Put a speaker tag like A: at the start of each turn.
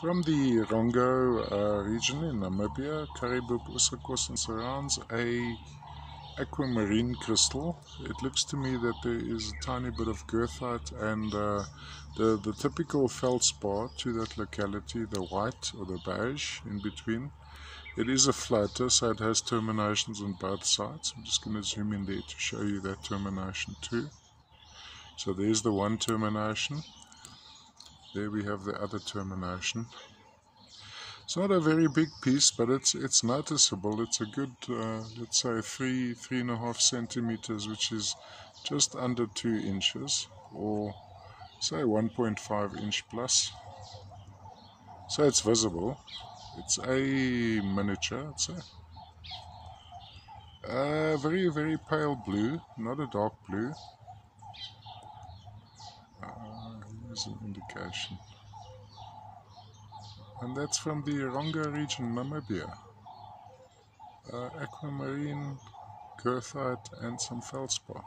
A: From the Erongo uh, region in Namibia, Karibib Usakos and surrounds a aquamarine crystal. It looks to me that there is a tiny bit of goethite and uh, the, the typical feldspar to that locality, the white or the beige in between. It is a floater, so it has terminations on both sides. I'm just going to zoom in there to show you that termination too. So there's the one termination. There we have the other termination. It's not a very big piece, but it's it's noticeable. It's a good, uh, let's say, three three and a half centimeters, which is just under two inches, or say 1.5 inch plus. So it's visible. It's a miniature. It's a, a very very pale blue, not a dark blue. An indication. And that's from the Erongo region, Namibia. Uh, aquamarine, goethite and some feldspar.